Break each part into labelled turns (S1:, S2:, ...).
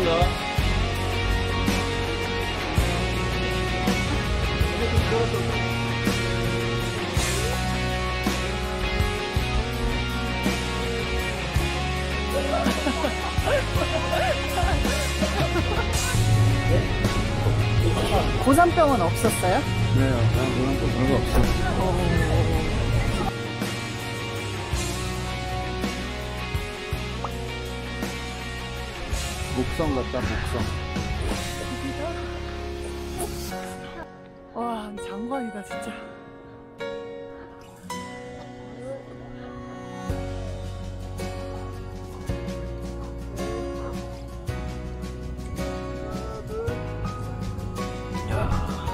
S1: 올라온다. 고산병은 없었어요?
S2: 네, 고산병 별거 없어요. 어... 목성 같다, 목성.
S1: 와, 장관이다, 진짜.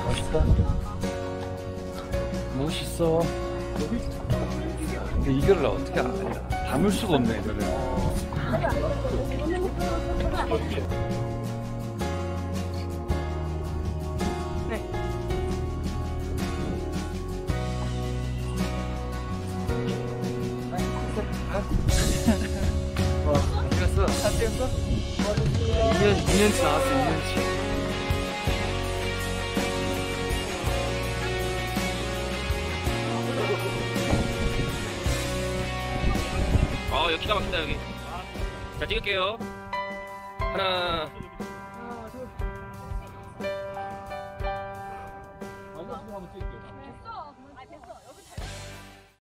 S2: 멋있다. 멋있어. 근데 이거를 어떻게 안- 담을 수가 없네, 이거를.
S1: 어?
S2: 와, 찍었어? 다 찍었어? 2년, 2년치 나왔어, 2년치.
S3: 아, 여기가 막힌다, 여기. 자, 찍을게요. 하나. 하나, 둘. 아, 이거 아, 한번 찍을게요.